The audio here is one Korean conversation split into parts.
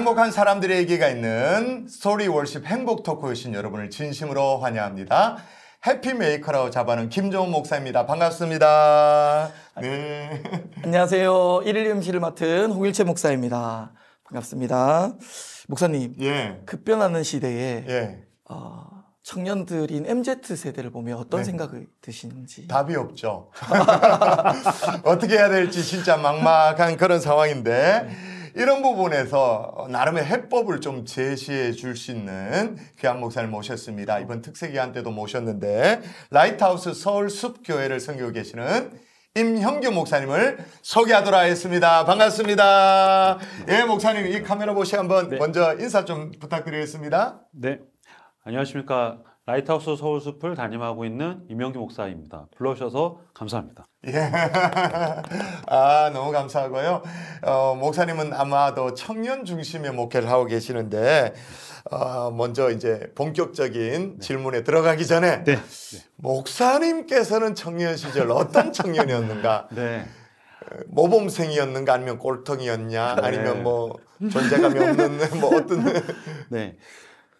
행복한 사람들의 얘기가 있는 스토리 월십 행복 토크 오신 여러분을 진심으로 환영합니다. 해피메이커라고 잡아는 김종훈 목사입니다. 반갑습니다. 네. 안녕하세요. 1일 MC를 맡은 홍일채 목사입니다. 반갑습니다. 목사님, 예. 급변하는 시대에 예. 어, 청년들인 MZ 세대를 보면 어떤 네. 생각을 드시는지. 답이 없죠. 어떻게 해야 될지 진짜 막막한 그런 상황인데 이런 부분에서 나름의 해법을 좀 제시해 줄 수 있는 귀한 목사를 모셨습니다. 이번 특세 기간 때도 모셨는데 Lighthouse 서울숲 교회를 섬기고 계시는 임형규 목사님을 소개하도록 하겠습니다. 반갑습니다. 예, 목사님 이 카메라 보시 한번 네. 먼저 인사 좀 부탁드리겠습니다. 네, 안녕하십니까. Lighthouse 서울숲을 담임하고 있는 임형규 목사입니다. 불러주셔서 감사합니다. 예. 아, 너무 감사하고요. 어, 목사님은 아마도 청년 중심의 목회를 하고 계시는데, 어, 먼저 이제 본격적인 질문에 들어가기 전에, 네. 목사님께서는 청년 시절 어떤 청년이었는가? 네. 모범생이었는가? 아니면 꼴통이었냐? 네. 아니면 뭐, 존재감이 없는, 뭐, 어떤. 네.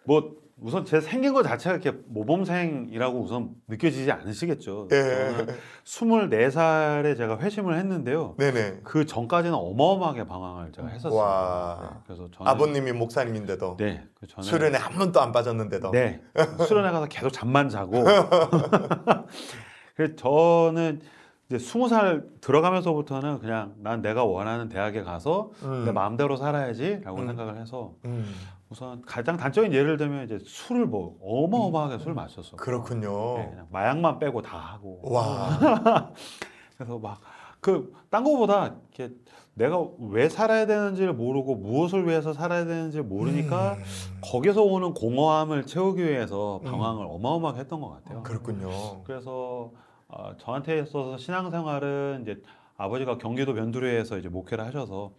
뭐 우선 제 생긴 것 자체가 이렇게 모범생이라고 우선 느껴지지 않으시겠죠. 예. 저는 24살에 제가 회심을 했는데요. 네네. 그 전까지는 어마어마하게 방황을 제가 했었어요. 와. 네, 그래서 저는 아버님이 목사님인데도. 네. 그 저는 수련회 한 번도 안 빠졌는데도. 네. 수련회 가서 계속 잠만 자고. 그래서 저는 이제 스무 살 들어가면서부터는 그냥 난 내가 원하는 대학에 가서 음. 내 마음대로 살아야지라고 음. 생각을 해서 음, 우선 가장 단적인 예를 들면 이제 술을 뭐 어마어마하게 술 마셨어. 그렇군요. 네, 그냥 마약만 빼고 다 하고. 와. 그래서 막 그 딴 거보다 이렇게 내가 왜 살아야 되는지를 모르고 무엇을 위해서 살아야 되는지 모르니까 음. 거기서 오는 공허함을 채우기 위해서 방황을 어마어마하게 했던 것 같아요. 그렇군요. 그래서 어, 저한테 있어서 신앙생활은 이제 아버지가 경기도 변두리에서 이제 목회를 하셔서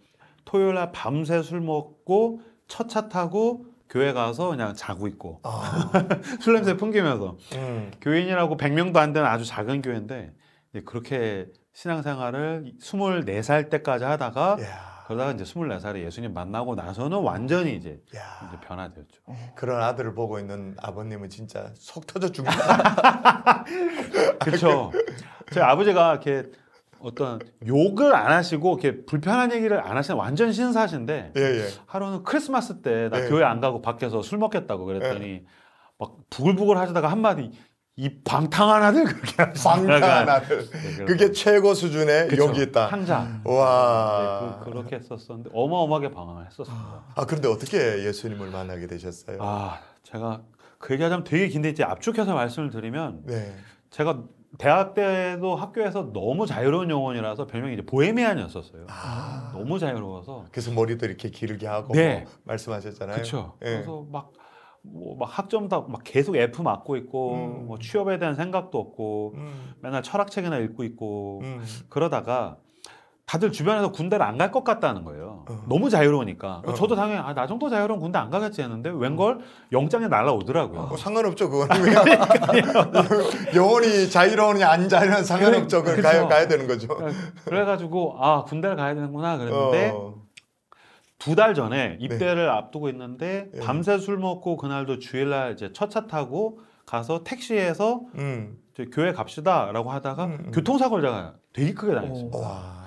토요일 날 밤새 술 먹고 첫 차 타고 교회 가서 그냥 자고 있고 아, 술 냄새 풍기면서 음. 교인이라고 100명도 안 되는 아주 작은 교회인데 이제 그렇게 신앙생활을 24살 때까지 하다가 야, 그러다가 이제 24살에 예수님 만나고 나서는 완전히 이제, 야. 이제 변화되었죠. 그런 아들을 보고 있는 아버님은 진짜 속 터져 죽는다. 그렇죠. 저희 아버지가 이렇게 어떤 욕을 안 하시고 이렇게 불편한 얘기를 안 하시는 완전 신사신데 예, 예. 하루는 크리스마스 때나 네. 교회 안 가고 밖에서 술 먹겠다고 그랬더니 막 부글부글 하시다가 한마디 이 방탕한 아들 그렇게 방탕한 아들. 네, 그래서 그게 최고 수준의 그쵸. 욕이 있다. 항상 와. 네, 그, 렇게 했었었는데 어마어마하게 방황을 했었습니다. 아, 그런데 어떻게 예수님을 만나게 되셨어요? 아 제가 그 얘기하자면 되게 긴데 이제 압축해서 말씀을 드리면 네. 제가 대학 때도 학교에서 너무 자유로운 영혼이라서 별명이 이제 보헤미안이었었어요. 아. 너무 자유로워서. 그래서 머리도 이렇게 기르게 하고 네. 뭐 말씀하셨잖아요. 그렇죠. 예. 그래서 막, 뭐, 막 학점 다 막 계속 F 맞고 있고 음. 뭐 취업에 대한 생각도 없고 음. 맨날 철학책이나 읽고 있고 음. 그러다가 다들 주변에서 군대를 안 갈 것 같다는 거예요. 어. 너무 자유로우니까. 어. 저도 당연히 아, 나 정도 자유로운 군대 안 가겠지 했는데 웬걸 영장에 날라오더라고요. 뭐 상관없죠, 그거는. 영혼이 자유로우냐 안 자유로운 상관없죠. 그건 그쵸. 가야, 가야 되는 거죠. 그래가지고 아 군대를 가야 되는구나 그랬는데 어. 두달 전에 입대를 앞두고 있는데 예. 밤새 술 먹고 그날도 주일날 이제 첫 차 타고 가서 택시에서 음. 교회 갑시다라고 하다가 음, 음. 교통사고를 제가 되게 크게 당했어요. 오.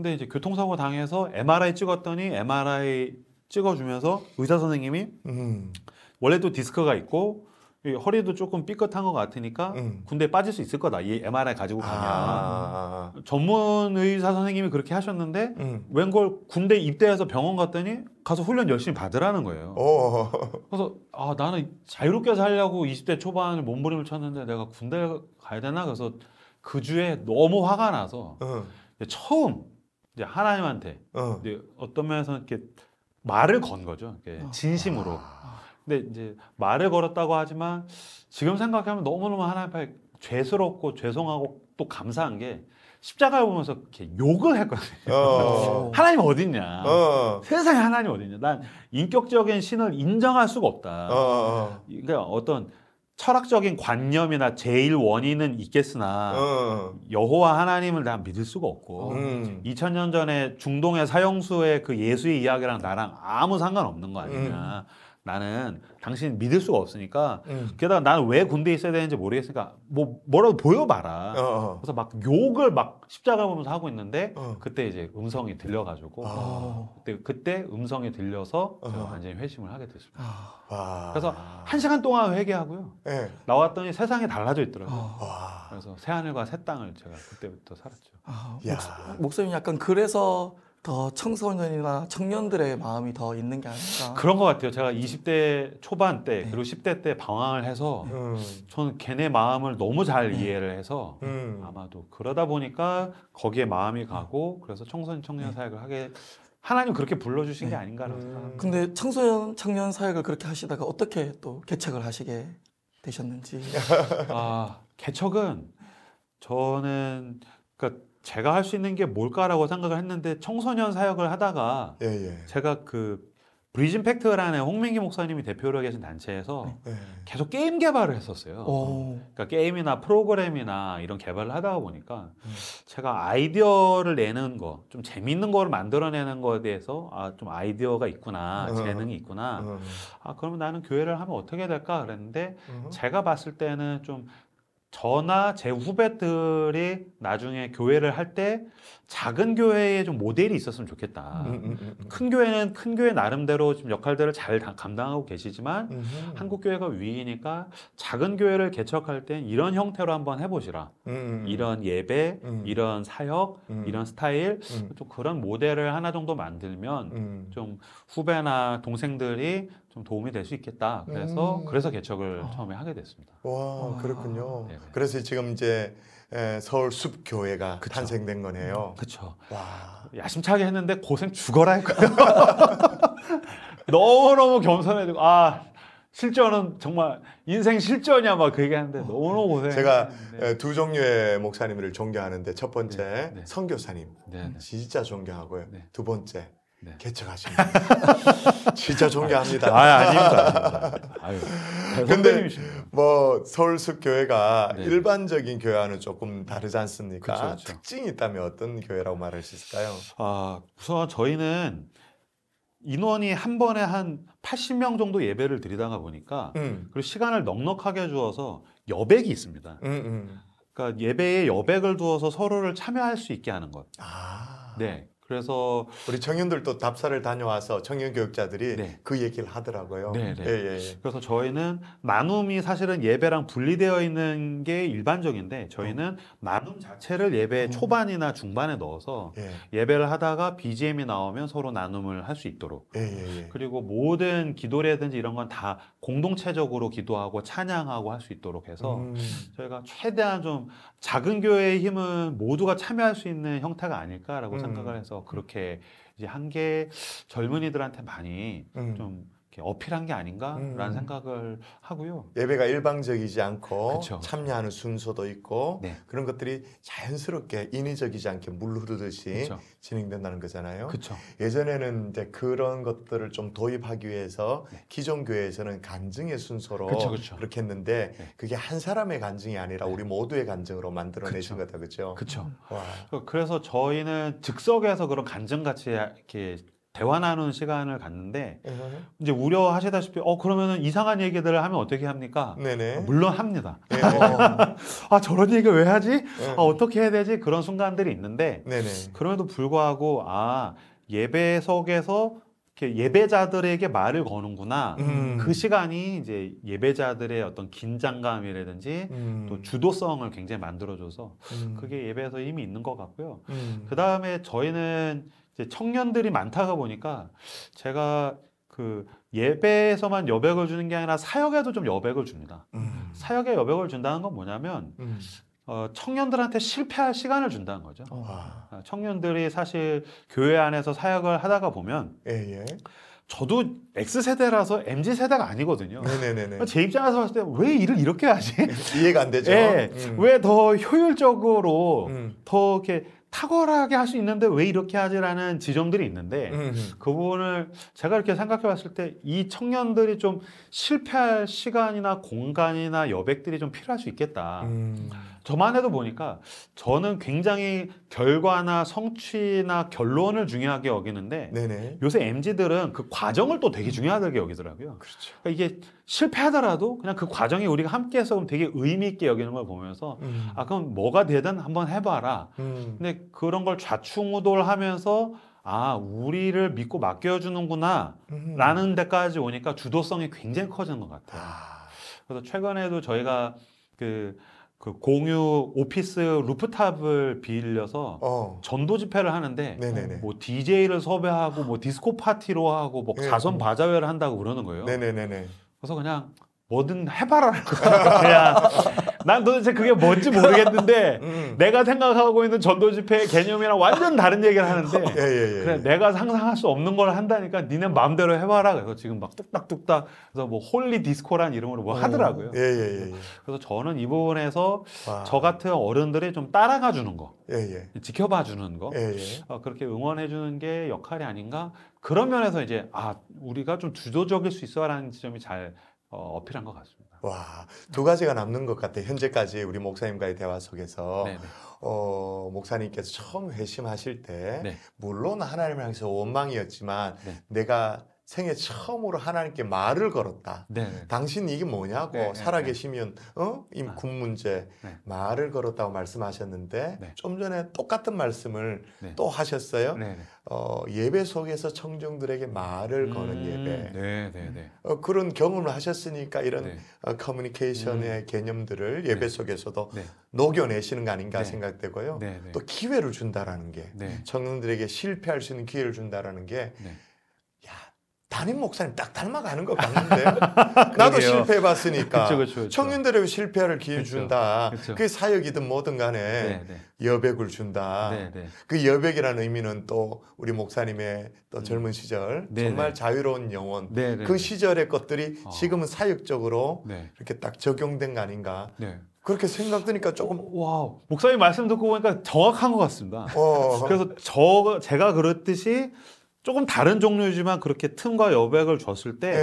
와. 근데 이제 교통사고 당해서 MRI 찍었더니 MRI 찍어주면서 의사 선생님이 음. 원래도 디스크가 있고 이 허리도 조금 삐끗한 것 같으니까 음. 군대에 빠질 수 있을 거다. 이 MRI 가지고 가면 아. 전문 의사 선생님이 그렇게 하셨는데 음. 웬걸 군대 입대해서 병원 갔더니 가서 훈련 열심히 받으라는 거예요. 오. 그래서 아 나는 자유롭게 살려고 20대 초반에 몸부림을 쳤는데 내가 군대 가야 되나 그래서 그 주에 너무 화가 나서 어. 이제 처음 이제 하나님한테 어. 이제 어떤 면에서 이렇게 말을 건 거죠. 이렇게 진심으로. 근데 이제 말을 걸었다고 하지만 지금 생각하면 너무너무 하나님 앞에 죄스럽고 죄송하고 또 감사한 게 십자가를 보면서 이렇게 욕을 했거든요. 어. 하나님 어딨냐? 어. 세상에 하나님 어딨냐? 난 인격적인 신을 인정할 수가 없다. 어. 어. 그러니까 어떤 철학적인 관념이나 제일 원인은 있겠으나 어. 여호와 하나님을 난 믿을 수가 없고 음. 2000년 전에 중동의 사형수의 그 예수의 이야기랑 나랑 아무 상관없는 거 아니냐. 나는 당신 믿을 수가 없으니까 음. 게다가 나는 왜 군대에 있어야 되는지 모르겠으니까 뭐 뭐라도 보여봐라. 어, 어. 그래서 막 욕을 막 십자가 보면서 하고 있는데 어. 그때 이제 음성이 들려가지고 아. 그때 그때 음성이 들려서 제가 어. 완전히 회심을 하게 됐습니다. 아, 와. 그래서 한 시간 동안 회개하고요. 예. 나왔더니 세상이 달라져 있더라고요. 아, 와. 그래서 새 하늘과 새 땅을 제가 그때부터 살았죠. 아, 야. 목, 목사님 약간 그래서 더 청소년이나 청년들의 마음이 더 있는 게 아닌가. 그런 것 같아요. 제가 20대 초반 때 네. 그리고 10대 때 방황을 해서 음. 저는 걔네 마음을 너무 잘 네. 이해를 해서 음. 아마도 그러다 보니까 거기에 마음이 가고 그래서 청소년 청년 사역을 하게 하나님 그렇게 불러주신 게 네. 아닌가라고 음. 생각합니다. 근데 청소년 청년 사역을 그렇게 하시다가 어떻게 또 개척을 하시게 되셨는지. 아 개척은 저는 그러니까 제가 할 수 있는 게 뭘까라고 생각을 했는데 청소년 사역을 하다가 예, 예. 제가 그 Bridge Impact라는 홍민기 목사님이 대표로 계신 단체에서 예. 계속 게임 개발을 했었어요. 오. 그러니까 게임이나 프로그램이나 이런 개발을 하다가 보니까 음. 제가 아이디어를 내는 거, 좀 재밌는 거를 만들어내는 거에 대해서 아, 좀 아이디어가 있구나, 어. 재능이 있구나. 음. 아, 그러면 나는 교회를 하면 어떻게 될까 그랬는데 음. 제가 봤을 때는 좀 저나 제 후배들이 나중에 교회를 할 때 작은 교회에 좀 모델이 있었으면 좋겠다. 음, 음, 음, 음. 큰 교회는 큰 교회 나름대로 좀 역할들을 잘 다- 감당하고 계시지만 음. 한국 교회가 위이니까 작은 교회를 개척할 땐 이런 형태로 한번 해보시라. 음. 이런 예배, 음. 이런 사역, 음. 이런 스타일, 음. 좀 그런 모델을 하나 정도 만들면 음. 좀 후배나 동생들이 좀 도움이 될 수 있겠다. 그래서 음. 그래서 개척을 처음에 하게 됐습니다. 와, 그렇군요. 네네. 그래서 지금 이제 에, 서울 숲 교회가 그쵸. 탄생된 거네요. 그렇죠. 와. 야심차게 했는데 고생 죽어라 했거든요. 너무 너무 겸손해지고 아 실전은 정말 인생 실전이야 막 그 얘기하는데 너무 너무 고생. 제가 에, 두 종류의 목사님들을 존경하는데 첫 번째 네, 네. 선교사님 네, 네. 진짜 존경하고요. 네. 두 번째 네. 개척하신 분 진짜 존경합니다. 아 아닙니다. 아닙니다. 근데. 뭐 서울 숲 교회가 네. 일반적인 교회와는 조금 다르지 않습니까? 그쵸, 그쵸. 특징이 있다면 어떤 교회라고 말할 수 있을까요? 아 우선 저희는 인원이 한 번에 한 80명 정도 예배를 드리다가 보니까 음, 그리고 시간을 넉넉하게 주어서 여백이 있습니다. 음, 음. 그러니까 예배에 여백을 두어서 서로를 참여할 수 있게 하는 것. 아, 네. 그래서 우리 청년들도 답사를 다녀와서 청년 교육자들이 네. 그 얘기를 하더라고요. 네, 네. 예, 예, 예. 그래서 저희는 나눔이 사실은 예배랑 분리되어 있는 게 일반적인데 저희는 나눔 자체를 예배 음. 초반이나 중반에 넣어서 예, 예배를 하다가 BGM이 나오면 서로 나눔을 할 수 있도록 예, 예, 예. 그리고 모든 기도라든지 이런 건 다 공동체적으로 기도하고 찬양하고 할 수 있도록 해서 음, 저희가 최대한 좀 작은 교회의 힘은 모두가 참여할 수 있는 형태가 아닐까라고 음. 생각을 해서 그렇게 이제 한게 젊은이들한테 많이 음. 좀 어필한 게 아닌가라는 음. 생각을 하고요. 예배가 일방적이지 않고 그쵸. 참여하는 순서도 있고 네. 그런 것들이 자연스럽게 인위적이지 않게 물 흐르듯이 그렇죠. 진행된다는 거잖아요. 그렇죠. 예전에는 이제 그런 것들을 좀 도입하기 위해서 네. 기존 교회에서는 간증의 순서로 그쵸, 그쵸. 렇게 했는데 네. 그게 한 사람의 간증이 아니라 우리 모두의 간증으로 만들어내신 그쵸. 거다, 그렇죠? 그렇죠. 와, 그래서 저희는 즉석에서 그런 간증 같이 이렇게 대화 나누는 시간을 갖는데 이제 우려하시다시피 어 그러면은 이상한 얘기들을 하면 어떻게 합니까? 네네. 물론 합니다. 예. 아 저런 얘기 왜 하지? 예. 아 어떻게 해야 되지? 그런 순간들이 있는데 네네. 그럼에도 불구하고 아 예배석에서 이렇게 예배자들에게 말을 거는구나. 음. 그 시간이 이제 예배자들의 어떤 긴장감이라든지 음. 또 주도성을 굉장히 만들어줘서 음. 그게 예배에서 이미 있는 것 같고요. 음. 그 다음에 저희는 청년들이 많다가 보니까 제가 그 예배에서만 여백을 주는 게 아니라 사역에도 좀 여백을 줍니다. 음. 사역에 여백을 준다는 건 뭐냐면 음. 어, 청년들한테 실패할 시간을 준다는 거죠. 어. 와. 아, 청년들이 사실 교회 안에서 사역을 하다가 보면 예, 예. 저도 X세대라서 MZ세대가 아니거든요. 네네네네. 제 입장에서 봤을 때 왜 일을 이렇게 하지? 이해가 안 되죠? 예, 음. 왜더 효율적으로 음. 더 이렇게 탁월하게 할 수 있는데 왜 이렇게 하지라는 지점들이 있는데 음. 그 부분을 제가 이렇게 생각해 봤을 때 이 청년들이 좀 실패할 시간이나 공간이나 여백들이 좀 필요할 수 있겠다. 음. 저만 해도 보니까 저는 굉장히 결과나 성취나 결론을 중요하게 여기는데 네네. 요새 MZ들은 그 과정을 또 되게 중요하게 여기더라고요. 그렇죠. 그러니까 이게 실패하더라도 그냥 그 과정이 우리가 함께해서 그럼 되게 의미 있게 여기는 걸 보면서 음. 아 그럼 뭐가 되든 한번 해봐라. 음. 근데 그런 걸 좌충우돌하면서 아 우리를 믿고 맡겨주는구나 음. 라는 데까지 오니까 주도성이 굉장히 커지는 것 같아요. 아. 그래서 최근에도 저희가 그, 그 공유 오피스 루프탑을 빌려서 어. 전도 집회를 하는데 네네네. 뭐 DJ를 섭외하고 뭐 디스코 파티로 하고 뭐 예. 자선 바자회를 한다고 그러는 거예요. 네네네네. 그래서 그냥 뭐든 해봐라. 그냥 난 도대체 그게 뭔지 모르겠는데 음. 내가 생각하고 있는 전도 집회의 개념이랑 완전 다른 얘기를 하는데 예 예 예. 그래 내가 상상할 수 없는 걸 한다니까 니네 마음대로 해봐라. 그래서 지금 막 뚝딱뚝딱 그래서 뭐 Holy Disco란 이름으로 뭐 하더라고요. 예예예. 그래서 저는 이 부분에서 와. 저 같은 어른들이 좀 따라가 주는 거. 지켜봐 주는 거. 어, 그렇게 응원해 주는 게 역할이 아닌가 그런 면에서 이제 아 우리가 좀 주도적일 수 있어라는 지점이 잘 어, 어필한 것 같습니다. 와, 두 가지가 남는 것 같아요. 현재까지 우리 목사님과의 대화 속에서 네, 네. 어, 목사님께서 처음 회심하실 때 네. 물론 하나님을 향해서 원망이었지만 네. 내가 생애 처음으로 하나님께 말을 걸었다. 네, 네. 당신 이게 뭐냐고 네, 네, 살아계시면 어? 이 아. 군 문제 네. 말을 걸었다고 말씀하셨는데 네. 좀 전에 똑같은 말씀을 네. 또 하셨어요. 네, 네. 어, 예배 속에서 청중들에게 말을 거는 음, 예배. 네, 네, 네. 어, 그런 경험을 하셨으니까 이런 네. 어, 커뮤니케이션의 개념들을 예배 네. 속에서도 네. 녹여내시는 거 아닌가 네. 생각되고요. 네, 네. 또 기회를 준다라는 게 네. 청년들에게 실패할 수 있는 기회를 준다라는 게 네. 야, 담임 목사님 딱 닮아가는 것 같는데 나도. 실패해봤으니까 그쵸, 그쵸, 그쵸. 청년들에게 실패할 기회 준다. 그게 사역이든 뭐든 간에 네, 네. 여백을 준다. 네, 네. 그 여백이라는 의미는 또 우리 목사님의 또 젊은 시절 음. 네, 정말 네. 자유로운 영혼 네, 네. 그 시절의 것들이 어. 지금은 사역적으로 네. 이렇게 딱 적용된 거 아닌가 네. 그렇게 생각드니까 조금 와, 목사님 말씀 듣고 보니까 정확한 것 같습니다. 어 그래서 저 제가 그랬듯이 조금 다른 종류지만 그렇게 틈과 여백을 줬을 때이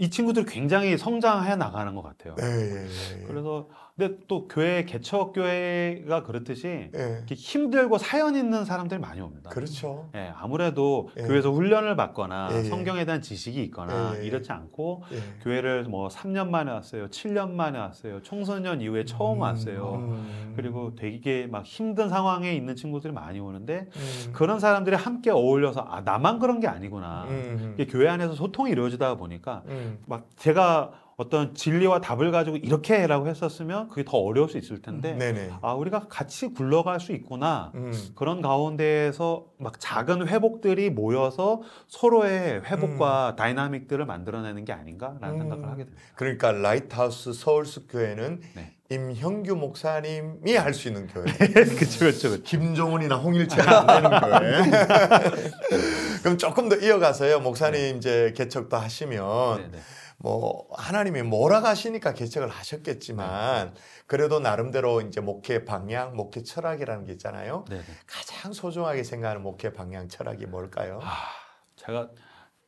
예. 친구들이 굉장히 성장해 나가는 것 같아요. 예, 예, 예. 그래서 근데 또 교회 개척 교회가 그렇듯이 예. 힘들고 사연 있는 사람들이 많이 옵니다. 그렇죠. 예, 아무래도 예. 교회에서 훈련을 받거나 예, 예. 성경에 대한 지식이 있거나 예, 예. 이렇지 않고 예. 교회를 뭐 3년 만에 왔어요, 7년 만에 왔어요, 청소년 이후에 처음 왔어요. 음. 그리고 되게 막 힘든 상황에 있는 친구들이 많이 오는데 음. 그런 사람들이 함께 어울려서 아 나만 그런 게 아니구나. 음. 이게 교회 안에서 소통이 이루어지다 보니까 음. 막 제가 어떤 진리와 답을 가지고 이렇게 해라고 했었으면 그게 더 어려울 수 있을 텐데 네네. 아 우리가 같이 굴러갈 수 있구나. 음. 그런 가운데에서 막 작은 회복들이 모여서 서로의 회복과 dynamic들을 만들어내는 게 아닌가라는 음. 생각을 하게 됩니다. 그러니까 Lighthouse 서울숲 교회는 네. 임형규 목사님이 할 수 있는 교회. 그렇죠, 그렇죠. 김종훈이나 홍일체가 안 되는 교회. 그럼 조금 더 이어가서요. 목사님 이제 개척도 하시면 네, 네. 뭐 하나님이 뭐라 하시니까 개척을 하셨겠지만 그래도 나름대로 이제 목회 방향, 목회 철학이라는 게 있잖아요. 네, 네. 가장 소중하게 생각하는 목회 방향 철학이 뭘까요? 아, 제가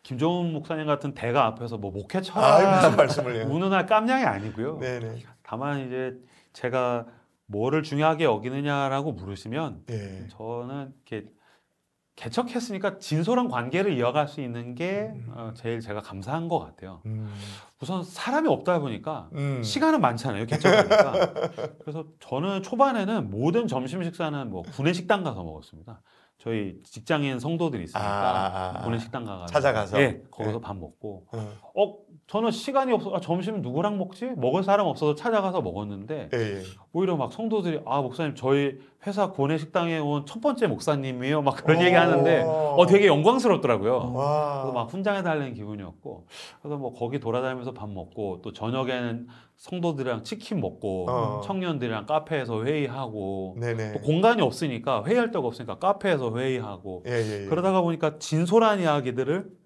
김종훈 목사님 같은 대가 앞에서 뭐 목회 아, 철학 말씀을 해요? 운운할 깜냥이 아니고요. 네네. 다만 이제 제가 뭐를 중요하게 여기느냐라고 물으시면 예. 저는 이렇게 개척했으니까 진솔한 관계를 이어갈 수 있는 게 어, 제일 제가 감사한 것 같아요. 음. 우선 사람이 없다 보니까 음. 시간은 많잖아요. 개척하니까. 그래서 저는 초반에는 모든 점심 식사는 뭐 구내 식당 가서 먹었습니다. 저희 직장인 성도들이 있으니까 아, 아, 아. 구내 식당 가서 찾아가서? 예, 거기서 예. 밥 먹고 어. 어 저는 시간이 없어 아, 점심 누구랑 먹지 먹을 사람 없어서 찾아가서 먹었는데 예, 예. 오히려 막 성도들이 아 목사님 저희 회사 고뇌 식당에 온 첫 번째 목사님이에요 막 그런 어. 얘기 하는데 어 되게 영광스럽더라고요. 와. 그래서 막 훈장해 달라는 기분이었고 그래서 뭐 거기 돌아다니면서 밥 먹고 또 저녁에는 성도들이랑 치킨 먹고 어. 청년들이랑 카페에서 회의하고 네네. 또 공간이 없으니까 회의할 데가 없으니까 카페에서 회의하고 예, 예, 예. 그러다가 보니까 진솔한 이야기들을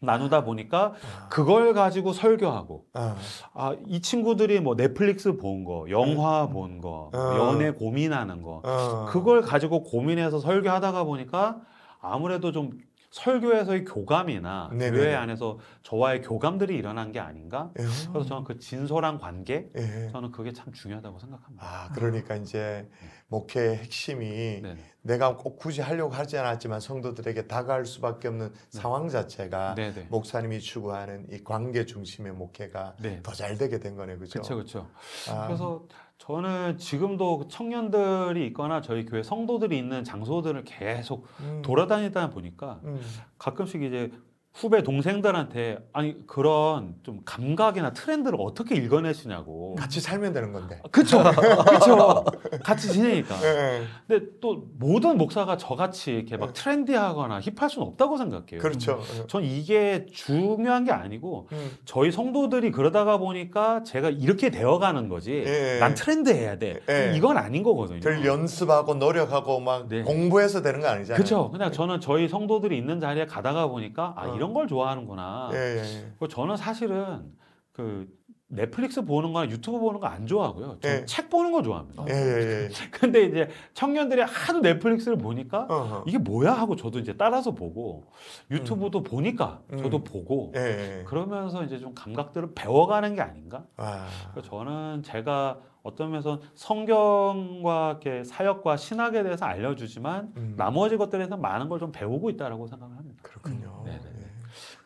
나누다 보니까 그걸 가지고 설교하고 어. 아, 이 친구들이 뭐 넷플릭스 본 거, 영화 본 거, 어. 연애 고민하는 거 어. 그걸 가지고 고민해서 설교하다가 보니까 아무래도 좀 설교에서의 교감이나 네네네. 교회 안에서 저와의 교감들이 일어난 게 아닌가? 예. 그래서 저는 그 진솔한 관계 예. 저는 그게 참 중요하다고 생각합니다. 아 그러니까 이제 목회의 핵심이 네. 내가 꼭 굳이 하려고 하지 않았지만 성도들에게 다가갈 수밖에 없는 상황 자체가 네, 네. 목사님이 추구하는 이 관계 중심의 목회가 네. 더잘 되게 된 거네, 그죠? 그렇죠, 그렇죠. 아, 그래서 저는 지금도 그 청년들이 있거나 저희 교회 성도들이 있는 장소들을 계속 음, 돌아다니다 보니까 음, 가끔씩 이제 후배 동생들한테 아니 그런 좀 감각이나 트렌드를 어떻게 읽어내시냐고. 같이 살면 되는 건데. 그쵸, 그쵸. 같이 지내니까. 예, 근데 또 모든 목사가 저같이 이렇게 막 네. 트렌디하거나 힙할 수는 없다고 생각해요. 그렇죠. 전 이게 중요한 게 아니고 음, 저희 성도들이 그러다가 보니까 제가 이렇게 되어가는 거지. 예. 난 트렌드 해야 돼. 예. 이건 아닌 거거든요. 별 연습하고 노력하고 막 네. 공부해서 되는 거 아니잖아요. 그렇죠. 그냥 저는 저희 성도들이 있는 자리에 가다가 보니까 아 어. 이런 걸 좋아하는구나. 예, 예, 예. 저는 사실은 그 넷플릭스 보는 거나 유튜브 보는 거 안 좋아하고요. 저는 예. 책 보는 거 좋아합니다. 예, 예, 예. 근데 이제 청년들이 하도 넷플릭스를 보니까 어허. 이게 뭐야 하고 저도 이제 따라서 보고 유튜브도 보니까 저도 음. 보고 예, 예. 그러면서 이제 좀 감각들을 배워가는 게 아닌가? 아, 그래서 저는 제가 어떤 면에서 성경과 이렇게 사역과 신학에 대해서 알려주지만 음. 나머지 것들에서 많은 걸 좀 배우고 있다라고 생각을 합니다. 그렇군요.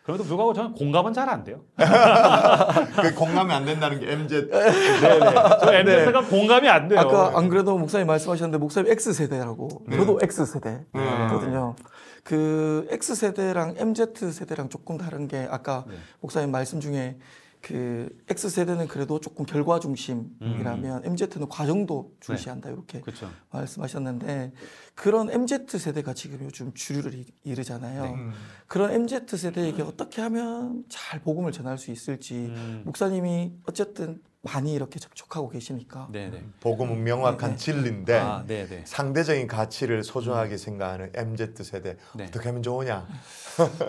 네, 네. 예. 그럼에도 불구하고 저는 공감은 잘 안 돼요. 그 공감이 안 된다는 게 MZ. 네네. 저 MZ가 공감이 안 돼요. 아까 안 그래도 목사님 말씀하셨는데 목사님 X 세대라고 네. 저도 X 세대거든요. 네. 그 X 세대랑 MZ 세대랑 조금 다른 게 아까 네. 목사님 말씀 중에 그 X 세대는 그래도 조금 결과 음. 중심이라면 MZ는 과정도 중시한다 이렇게 그렇죠. 말씀하셨는데 그런 MZ 세대가 지금 요즘 주류를 이- 이루잖아요. 네. 음. 그런 MZ 세대에게 어떻게 하면 잘 복음을 전할 수 있을지 음. 목사님이 어쨌든 많이 이렇게 접촉하고 계시니까 네네. 복음은 명확한 네, 네. 진리인데 아, 네네. 상대적인 가치를 소중하게 생각하는 MZ 세대 네. 어떻게 하면 좋으냐?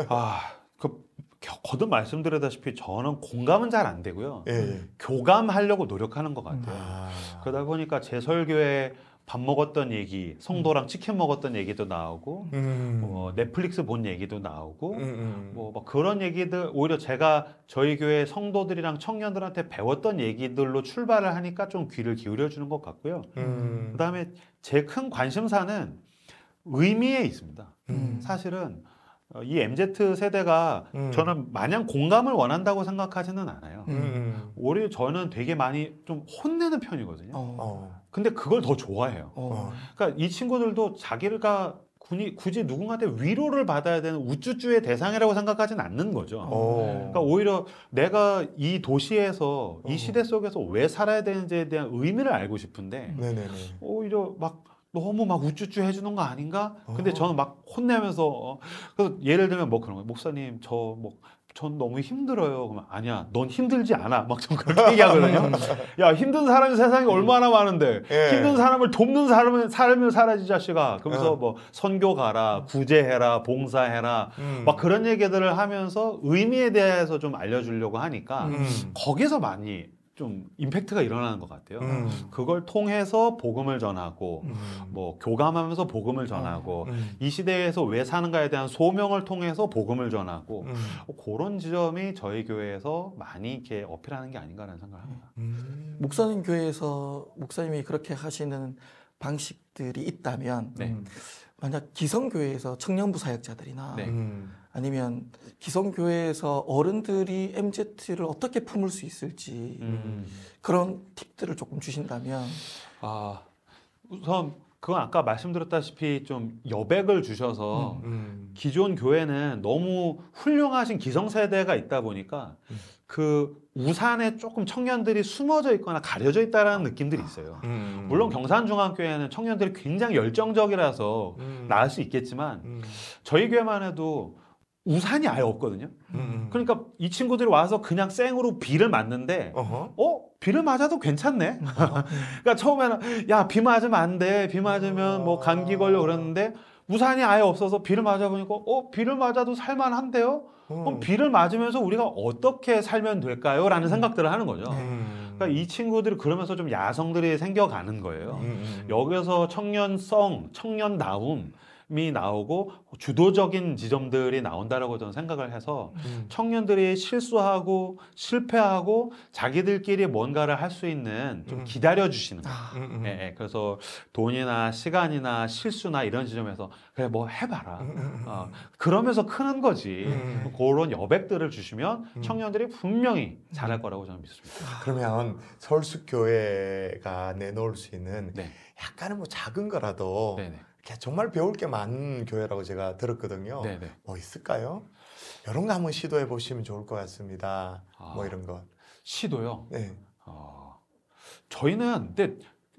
아, 거듭 말씀드렸다시피 저는 공감은 잘 안 되고요. 예. 예. 교감하려고 노력하는 것 같아요. 아. 그러다 보니까 제 설교에 밥 먹었던 얘기, 성도랑 치킨 먹었던 얘기도 나오고, 음. 뭐 넷플릭스 본 얘기도 나오고, 음, 음. 뭐, 막 그런 얘기들 오히려 제가 저희 교회 성도들이랑 청년들한테 배웠던 얘기들로 출발을 하니까 좀 귀를 기울여 주는 것 같고요. 음. 그다음에 제 큰 관심사는 의미에 있습니다. 음. 사실은 어, 이 MZ 세대가 음. 저는 마냥 공감을 원한다고 생각하지는 않아요. 음. 오히려 저는 되게 많이 좀 혼내는 편이거든요. 어, 어. 근데 그걸 더 좋아해요. 어. 그러니까 이 친구들도 자기가 굳이, 굳이 누군가한테 위로를 받아야 되는 우쭈쭈의 대상이라고 생각하지는 않는 거죠. 어. 그러니까 오히려 내가 이 도시에서 어. 이 시대 속에서 왜 살아야 되는지에 대한 의미를 알고 싶은데 네네네. 오히려 막 너무 막 우쭈쭈 해주는 거 아닌가? 근데 어. 저는 막 혼내면서 어, 그래서 예를 들면 뭐 그런 거예요. 목사님 저뭐 전 너무 힘들어요. 그러면 아니야, 넌 힘들지 않아. 막 좀 그렇게 얘기하거든요. 야 힘든 사람이 세상에 얼마나 많은데 예. 힘든 사람을 돕는 사람을 삶을 살아야지 자식아. 그러면서 어. 뭐 선교 가라, 구제해라, 봉사해라. 음. 막 그런 얘기들을 하면서 의미에 대해서 좀 알려주려고 하니까 음. 거기서 많이 좀 임팩트가 일어나는 것 같아요. 음. 그걸 통해서 복음을 전하고 음. 뭐 교감하면서 복음을 전하고 음. 이 시대에서 왜 사는가에 대한 소명을 통해서 복음을 전하고 음. 뭐 그런 지점이 저희 교회에서 많이 이렇게 어필하는 게 아닌가라는 생각을 합니다. 음. 목사님 교회에서 목사님이 그렇게 하시는 방식들이 있다면 네. 음. 만약 기성교회에서 청년부 사역자들이나 네. 음. 아니면 기성교회에서 어른들이 MZ를 어떻게 품을 수 있을지 음. 그런 팁들을 조금 주신다면 아 우선 그건 아까 말씀드렸다시피 좀 여백을 주셔서 음. 기존 교회는 너무 훌륭하신 기성세대가 있다 보니까 음. 그 우산에 조금 청년들이 숨어져 있거나 가려져 있다라는 느낌들이 있어요. 음. 물론 경산중앙교회는 청년들이 굉장히 열정적이라서 음. 나을 수 있겠지만 음. 저희 교회만 해도 우산이 아예 없거든요. 음. 그러니까 이 친구들이 와서 그냥 생으로 비를 맞는데 어허. 어? 비를 맞아도 괜찮네. 그러니까 처음에는 야 비 맞으면 안 돼. 비 맞으면 뭐 감기 걸려 그랬는데 우산이 아예 없어서 비를 맞아 보니까 어 비를 맞아도 살만한데요. 그럼 비를 맞으면서 우리가 어떻게 살면 될까요?라는 생각들을 하는 거죠. 음. 그러니까 이 친구들이 그러면서 좀 야성들이 생겨가는 거예요. 음, 음. 여기서 청년성, 청년다움 이 나오고 주도적인 지점들이 나온다라고 저는 생각을 해서 음. 청년들이 실수하고 실패하고 자기들끼리 뭔가를 할 수 있는 좀 음. 기다려 주시는 거예요. 아, 음, 음. 예, 예. 그래서 돈이나 시간이나 실수나 이런 지점에서 그래 뭐 해봐라. 어, 그러면서 크는 거지. 음. 그런 여백들을 주시면 음. 청년들이 분명히 잘할 거라고 저는 믿습니다. 그러면 서울숲 교회가 내놓을 수 있는 네, 약간은 뭐 작은 거라도 네, 네, 이렇게 정말 배울 게 많은 교회라고 제가 들었거든요. 네, 네. 뭐 있을까요? 이런 거 한번 시도해 보시면 좋을 것 같습니다. 아. 뭐 이런 것. 시도요. 네. 어, 저희는 근데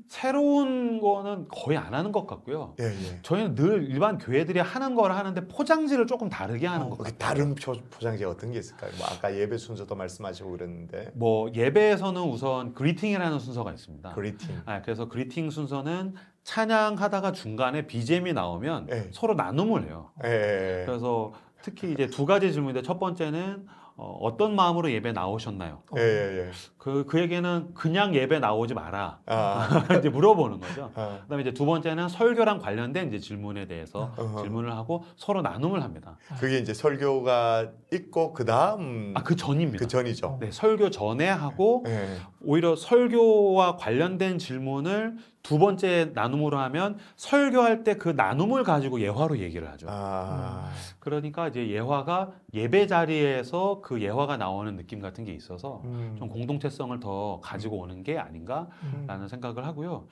새로운 거는 거의 안 하는 것 같고요. 예, 예. 저희는 늘 일반 교회들이 하는 걸 하는데 포장지를 조금 다르게 하는 것그 같아요. 다른 표, 포장지 어떤 게 있을까요? 뭐 아까 예배 순서도 말씀하시고 그랬는데 뭐 예배에서는 우선 그리팅이라는 순서가 있습니다. 그리팅. 아, 그래서 그리팅 순서는 찬양하다가 중간에 BGM이 나오면 네. 서로 나눔을 해요. 예. 그래서 특히 이제 두 가지 질문인데 첫 번째는 어, 어떤 마음으로 예배 나오셨나요? 예, 예, 예. 그 그에게는 그냥 예배 나오지 마라. 아, 이제 물어보는 거죠. 아. 그 다음에 이제 두 번째는 설교랑 관련된 이제 질문에 대해서 어허. 질문을 하고 서로 나눔을 합니다. 그게 이제 설교가 있고 그 다음 아 그 전입니다. 그 전이죠. 네, 설교 전에 하고 예. 오히려 설교와 관련된 질문을 두 번째 나눔으로 하면 설교할 때 그 나눔을 가지고 예화로 얘기를 하죠. 아, 그러니까 이제 예화가 예배 자리에서 그 예화가 나오는 느낌 같은 게 있어서 음. 좀 공동체 성을 더 가지고 오는 게 아닌가라는 음. 생각을 하고요.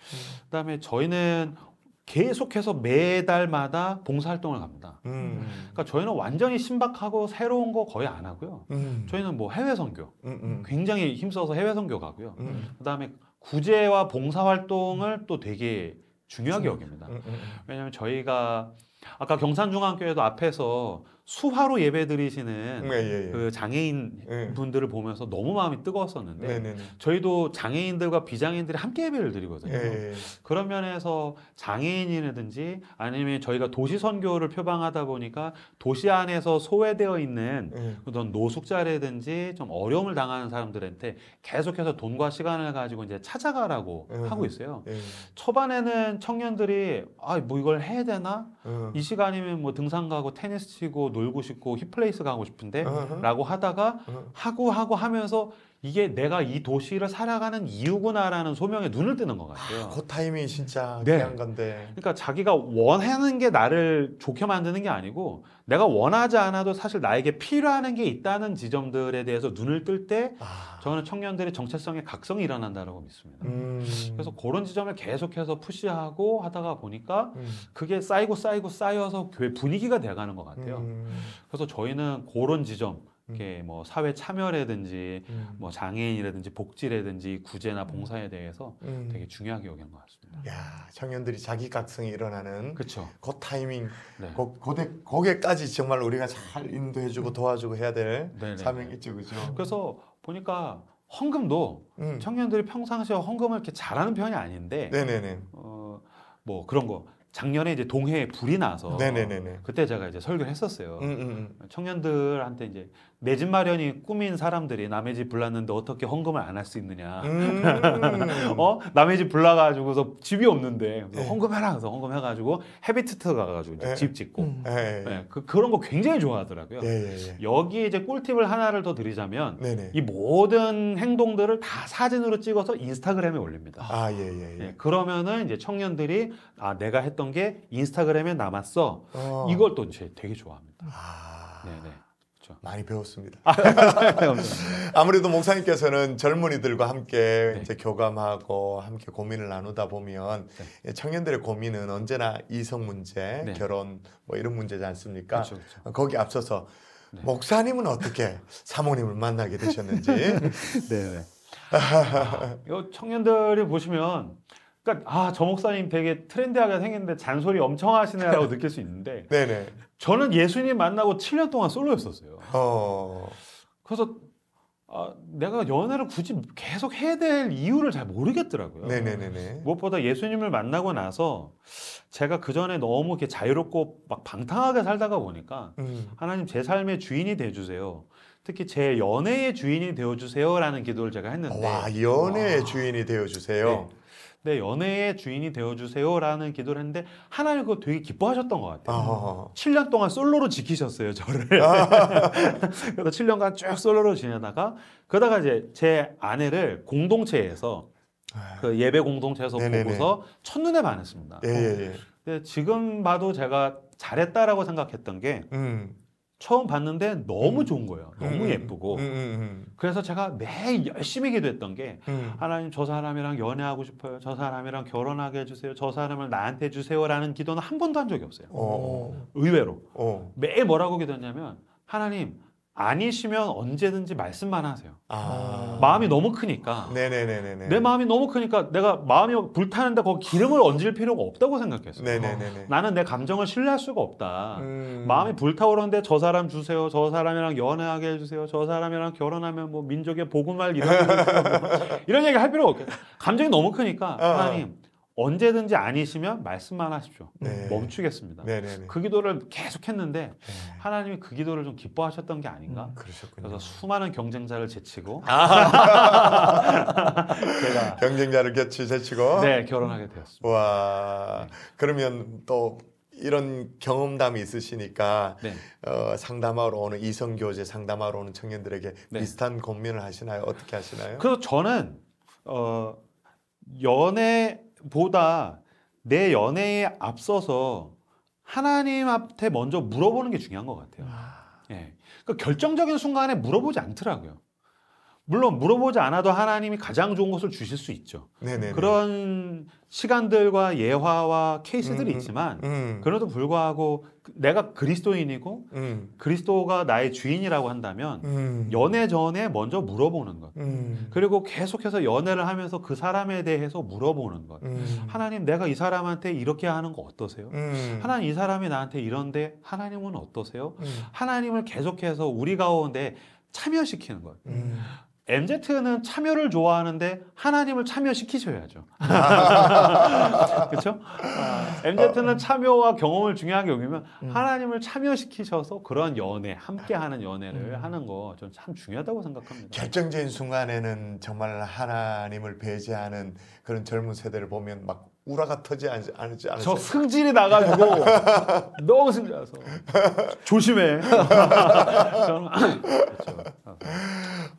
그다음에 저희는 계속해서 매달마다 봉사활동을 갑니다. 음. 그러니까 저희는 완전히 신박하고 새로운 거 거의 안 하고요. 음. 저희는 뭐 해외 선교 음, 음. 굉장히 힘써서 해외 선교 가고요. 음. 그다음에 구제와 봉사 활동을 또 되게 중요하게 여깁니다. 음, 음. 왜냐하면 저희가 아까 경산중앙교회도 앞에서 수화로 예배 드리시는 예, 예, 예. 그 장애인 예. 분들을 보면서 너무 마음이 뜨거웠었는데 네, 네, 네. 저희도 장애인들과 비장애인들이 함께 예배를 드리거든요. 예, 예. 그런 면에서 장애인이라든지 아니면 저희가 도시 선교를 표방하다 보니까 도시 안에서 소외되어 있는 예. 어떤 노숙자라든지 좀 어려움을 당하는 사람들한테 계속해서 돈과 시간을 가지고 이제 찾아가라고 음. 하고 있어요. 예. 초반에는 청년들이 아 뭐 이걸 해야 되나? 어. 이 시간이면 뭐 등산 가고 테니스 치고 놀고 싶고 힙플레이스 가고 싶은데 어허. 라고 하다가 어. 하고 하고 하면서 이게 내가 이 도시를 살아가는 이유구나라는 소명에 눈을 뜨는 것 같아요. 그 타이밍이 진짜 네. 귀한 건데. 그러니까 자기가 원하는 게 나를 좋게 만드는 게 아니고 내가 원하지 않아도 사실 나에게 필요한 게 있다는 지점들에 대해서 눈을 뜰때 아. 저는 청년들의 정체성의 각성이 일어난다고 믿습니다. 음. 그래서 그런 지점을 계속해서 푸시하고 하다가 보니까 음. 그게 쌓이고 쌓이고 쌓여서 교회 분위기가 돼가는 것 같아요. 음. 그래서 저희는 그런 지점, 이렇게 뭐 사회 참여라든지 음. 뭐 장애인이라든지 복지라든지 구제나 봉사에 대해서 음. 되게 중요하게 여기는 것 같습니다. 야 청년들이 자기 각성이 일어나는 그렇죠. 그 타이밍, 네. 그, 고대, 거기까지 정말 우리가 잘 인도해주고 도와주고 해야 될 네네. 사명이 있죠, 그죠? 그래서 보니까 헌금도 음. 청년들이 평상시에 헌금을 이렇게 잘하는 편이 아닌데 네네네. 어, 뭐 그런 거 작년에 이제 동해에 불이 나서 네네네네. 그때 제가 이제 설교를 했었어요. 음, 음, 청년들한테 이제 내 집 마련이 꿈인 사람들이 남의 집 불났는데 어떻게 헌금을 안 할 수 있느냐. 음. 음. 어 남의 집 불나가지고서 집이 없는데 네. 헌금해라 그래서 헌금해가지고 헤비트트 가가지고 네. 집 짓고 음. 예, 네, 그 그런 거 굉장히 좋아하더라고요. 예, 예, 예. 여기에 이제 꿀팁을 하나를 더 드리자면 네네. 이 모든 행동들을 다 사진으로 찍어서 인스타그램에 올립니다. 아, 예, 예, 예. 예, 그러면은 이제 청년들이 아 내가 했던 게 인스타그램에 남았어. 어. 이걸 또 이제 되게 좋아합니다. 아, 네네. 그렇죠. 많이 배웠습니다. 감사합니다. 아무래도 목사님께서는 젊은이들과 함께 네. 이제 교감하고 함께 고민을 나누다 보면 예, 청년들의 고민은 언제나 이성 문제, 네. 결혼 뭐 이런 문제지 않습니까? 그렇죠, 그렇죠. 거기 앞서서 네. 목사님은 어떻게 사모님을 만나게 되셨는지 네. 아, 이 청년들이 보시면 그러니까 아 저 목사님 되게 트렌디하게 생겼는데 잔소리 엄청 하시네라고 느낄 수 있는데 저는 예수님 만나고 7년 동안 솔로였었어요. 어, 그래서 아, 내가 연애를 굳이 계속 해야 될 이유를 잘 모르겠더라고요. 네네네네. 무엇보다 예수님을 만나고 나서 제가 그 전에 너무 이렇게 자유롭고 막 방탕하게 살다가 보니까 음. 하나님 제 삶의 주인이 되어주세요. 특히 제 연애의 주인이 되어주세요라는 기도를 제가 했는데 와 연애의 와. 주인이 되어 주세요. 네, 연애의 주인이 되어주세요라는 기도를 했는데 하나님 그거 되게 기뻐하셨던 것 같아요. 아. 7년 동안 솔로로 지키셨어요, 저를. 그래서 7년간 쭉 솔로로 지내다가 그러다가 이제 제 아내를 공동체에서 그 예배 공동체에서 네네네. 보고서 첫눈에 반했습니다. 예, 예, 예. 근데 지금 봐도 제가 잘했다라고 생각했던 게 음. 처음 봤는데 너무 음. 좋은 거예요. 너무 음, 예쁘고. 음, 음, 그래서 제가 매일 열심히 기도했던 게 음. 음. 하나님 저 사람이랑 연애하고 싶어요. 저 사람이랑 결혼하게 해주세요. 저 사람을 나한테 주세요라는 기도는 한 번도 한 적이 없어요. 어. 의외로 어. 매일 뭐라고 기도했냐면 하나님 아니시면 언제든지 말씀만 하세요. 아. 마음이 너무 크니까 네네네네네. 내 마음이 너무 크니까 내가 마음이 불타는데 거기 기름을 얹을 필요가 없다고 생각했어요. 네네네네. 나는 내 감정을 신뢰할 수가 없다. 음. 마음이 불타오르는데 저 사람 주세요. 저 사람이랑 연애하게 해주세요. 저 사람이랑 결혼하면 뭐 민족의 복음을 해주세요. 뭐 이런 얘기 할 필요가 없게 감정이 너무 크니까 어. 하나님 언제든지 아니시면 말씀만 하십시오. 네. 멈추겠습니다. 네네네. 그 기도를 계속 했는데 네. 하나님이 그 기도를 좀 기뻐하셨던 게 아닌가? 그러셨군요. 그래서 수많은 경쟁자를 제치고 아. 제가 경쟁자를 곁이 제치고. 네 결혼하게 되었습니다. 와. 그러면 또 이런 경험담이 있으시니까 네. 어, 상담하러 오는 이성 교제 상담하러 오는 청년들에게 네. 비슷한 고민을 하시나요? 어떻게 하시나요? 그래서 저는 어, 연애 보다 내 연애에 앞서서 하나님한테 먼저 물어보는 게 중요한 것 같아요. 예. 그 결정적인 순간에 물어보지 않더라고요. 물론 물어보지 않아도 하나님이 가장 좋은 것을 주실 수 있죠. 네네. 그런 시간들과 예화와 케이스들이 음, 있지만 음. 그래도 불구하고 내가 그리스도인이고 음. 그리스도가 나의 주인이라고 한다면 음. 연애 전에 먼저 물어보는 것. 음. 그리고 계속해서 연애를 하면서 그 사람에 대해서 물어보는 것. 음. 하나님 내가 이 사람한테 이렇게 하는 거 어떠세요? 음. 하나님 이 사람이 나한테 이런데 하나님은 어떠세요? 음. 하나님을 계속해서 우리 가운데 참여시키는 것. 음. MZ는 참여를 좋아하는데 하나님을 참여시키셔야죠. 그렇죠? MZ는 참여와 경험을 중요하게 여기면 하나님을 참여시키셔서 그런 연애, 함께하는 연애를 하는 거전참 중요하다고 생각합니다. 결정적인 순간에는 정말 하나님을 배제하는 그런 젊은 세대를 보면 막 우라가 터지 않지 않지 저? 승질이 나가지고 너무 승질 나서 조심해. 저는 그렇죠.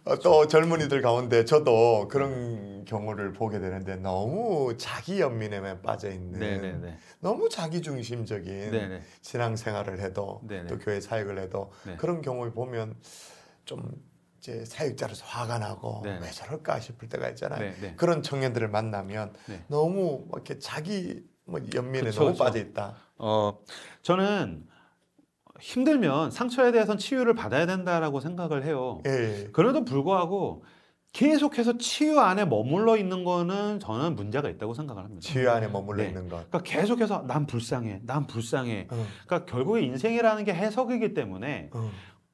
어, 또 젊은이들 가운데 저도 그런 경우를 보게 되는데 너무 자기 연민에만 빠져 있는 네네네. 너무 자기 중심적인 네네. 신앙생활을 해도 네네. 또 교회 사역을 해도 네. 그런 경우를 보면 좀 이제 사역자로서 화가 나고 네. 왜 저럴까 싶을 때가 있잖아요. 네, 네. 그런 청년들을 만나면 네. 너무 막 이렇게 자기 뭐 연민에 그쵸, 너무. 빠져 있다. 어, 저는 힘들면 상처에 대해서는 치유를 받아야 된다라고 생각을 해요. 예. 그래도 불구하고 계속해서 치유 안에 머물러 있는 거는 저는 문제가 있다고 생각을 합니다. 치유 안에 머물러 네. 있는 것. 그러니까 계속해서 난 불쌍해, 난 불쌍해. 어, 그러니까 결국에 인생이라는 게 해석이기 때문에 어,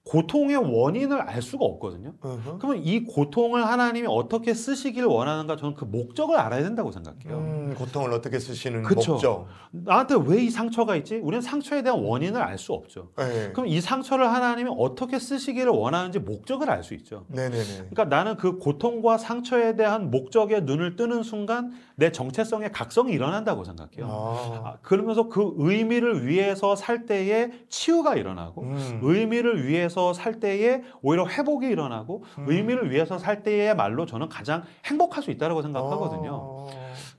고통의 원인을 알 수가 없거든요. 어허. 그러면 이 고통을 하나님이 어떻게 쓰시길 원하는가 저는 그 목적을 알아야 된다고 생각해요. 음, 고통을 어떻게 쓰시는 그쵸. 목적. 나한테 왜 이 상처가 있지? 우리는 상처에 대한 원인을 알 수 없죠. 예. 그럼 이 상처를 하나님이 어떻게 쓰시기를 원하는지 목적을 알 수 있죠. 네네네. 그러니까 나는 그 고통과 상처에 대한 목적에 눈을 뜨는 순간 내 정체성의 각성이 일어난다고 생각해요. 아. 아, 그러면서 그 의미를 위해서 살 때에 치유가 일어나고 음. 의미를 위해서 살 때에 오히려 회복이 일어나고 음. 의미를 위해서 살 때의 말로 저는 가장 행복할 수 있다고 생각하거든요. 어.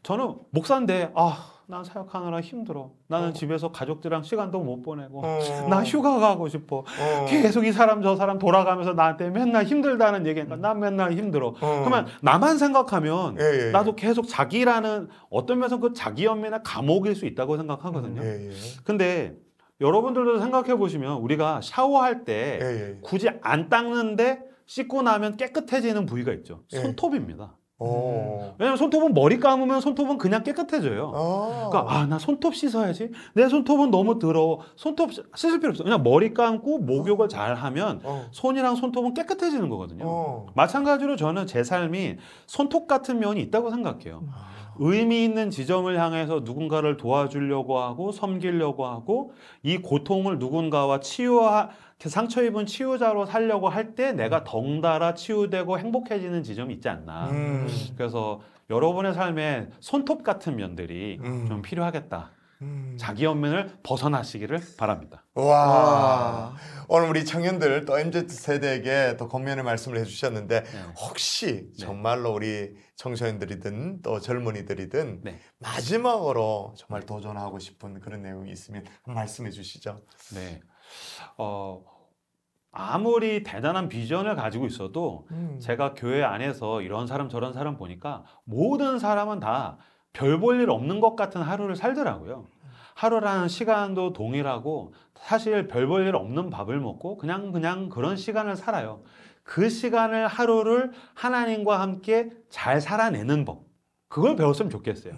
저는 목사인데 아, 난 사역하느라 힘들어. 나는 어. 집에서 가족들이랑 시간도 못 보내고 어. 나 휴가 가고 싶어. 어. 계속 이 사람 저 사람 돌아가면서 나한테 맨날 힘들다는 얘기니까 난 맨날 힘들어. 어. 그러면 나만 생각하면 예, 예. 나도 계속 자기라는 어떤 면에서 그 자기 연민의 감옥일 수 있다고 생각하거든요. 예, 예. 근데 여러분들도 생각해 보시면 우리가 샤워할 때 예, 예. 굳이 안 닦는데 씻고 나면 깨끗해지는 부위가 있죠. 예. 손톱입니다. 오. 왜냐면 손톱은 머리 감으면 손톱은 그냥 깨끗해져요. 어. 그러니까 아 나 손톱 씻어야지. 내 손톱은 너무 더러워. 손톱 씻- 씻을 필요 없어. 그냥 머리 감고 목욕을 잘 하면 어. 손이랑 손톱은 깨끗해지는 거거든요. 어. 마찬가지로 저는 제 삶이 손톱 같은 면이 있다고 생각해요. 의미 있는 지점을 향해서 누군가를 도와주려고 하고 섬기려고 하고 이 고통을 누군가와 치유하 상처 입은 치유자로 살려고 할 때 내가 덩달아 치유되고 행복해지는 지점이 있지 않나. 음. 그래서 여러분의 삶에 손톱 같은 면들이 음. 좀 필요하겠다. 음. 자기 연면을 벗어나시기를 바랍니다. 와. 와. 오늘 우리 청년들 또 MZ 세대에게 또 권면의 말씀을 해주셨는데 네. 혹시 네. 정말로 우리 청소년들이든 또 젊은이들이든 네. 마지막으로 정말 도전하고 싶은 그런 내용이 있으면 한 말씀해 주시죠. 네. 어, 아무리 대단한 비전을 가지고 있어도 음. 제가 교회 안에서 이런 사람 저런 사람 보니까 모든 사람은 다 별 볼 일 없는 것 같은 하루를 살더라고요. 하루라는 시간도 동일하고 사실 별 볼 일 없는 밥을 먹고 그냥 그냥 그런 시간을 살아요. 그 시간을 하루를 하나님과 함께 잘 살아내는 법. 그걸 배웠으면 좋겠어요.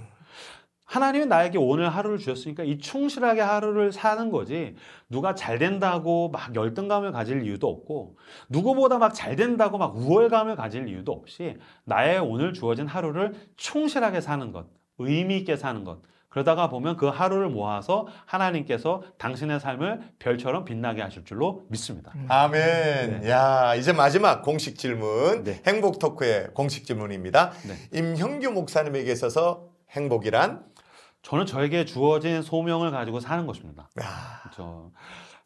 하나님이 나에게 오늘 하루를 주셨으니까 이 충실하게 하루를 사는 거지 누가 잘 된다고 막 열등감을 가질 이유도 없고 누구보다 막 잘 된다고 막 우월감을 가질 이유도 없이 나의 오늘 주어진 하루를 충실하게 사는 것, 의미 있게 사는 것. 그러다가 보면 그 하루를 모아서 하나님께서 당신의 삶을 별처럼 빛나게 하실 줄로 믿습니다. 아멘. 야, 이제 마지막 공식 질문. 네. 행복 토크의 공식 질문입니다. 네. 임형규 목사님에게 있어서 행복이란? 저는 저에게 주어진 소명을 가지고 사는 것입니다. 야, 저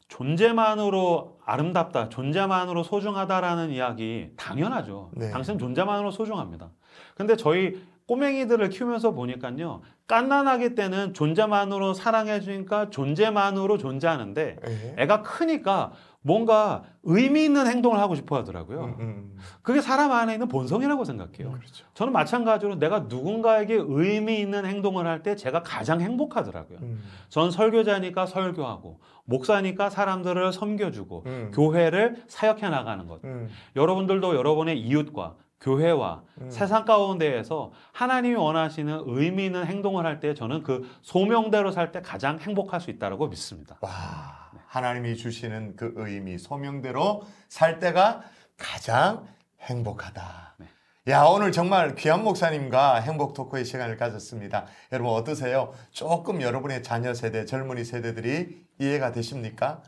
존재만으로 아름답다, 존재만으로 소중하다라는 이야기 당연하죠. 네. 당신 존재만으로 소중합니다. 근데 저희 꼬맹이들을 키우면서 보니까요, 깐난하기 때는 존재만으로 사랑해 주니까 존재만으로 존재하는데 예. 애가 크니까 뭔가 의미 있는 행동을 하고 싶어 하더라고요. 음, 음. 그게 사람 안에 있는 본성이라고 생각해요. 그렇죠. 저는 마찬가지로 내가 누군가에게 의미 있는 행동을 할 때 제가 가장 행복하더라고요. 음, 전 설교자니까 설교하고 목사니까 사람들을 섬겨주고 음, 교회를 사역해 나가는 것. 음, 여러분들도 여러분의 이웃과 교회와 음. 세상 가운데에서 하나님이 원하시는 의미 있는 행동을 할 때 저는 그 소명대로 살 때 가장 행복할 수 있다고 믿습니다. 와, 하나님이 주시는 그 의미, 소명대로 살 때가 가장 행복하다. 네. 야, 오늘 정말 귀한 목사님과 행복 토크의 시간을 가졌습니다. 여러분 어떠세요? 조금 여러분의 자녀 세대, 젊은이 세대들이 이해가 되십니까?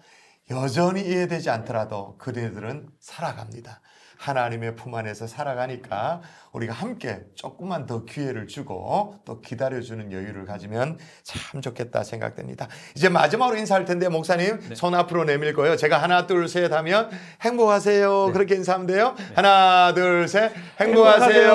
여전히 이해되지 않더라도 그네들은 살아갑니다. 하나님의 품 안에서 살아가니까 우리가 함께 조금만 더 기회를 주고 또 기다려주는 여유를 가지면 참 좋겠다 생각됩니다. 이제 마지막으로 인사할 텐데 목사님 네. 손 앞으로 내밀 고요. 제가 하나 둘 셋 하면 행복하세요. 네. 그렇게 인사하면 돼요. 하나 둘 셋 행복하세요.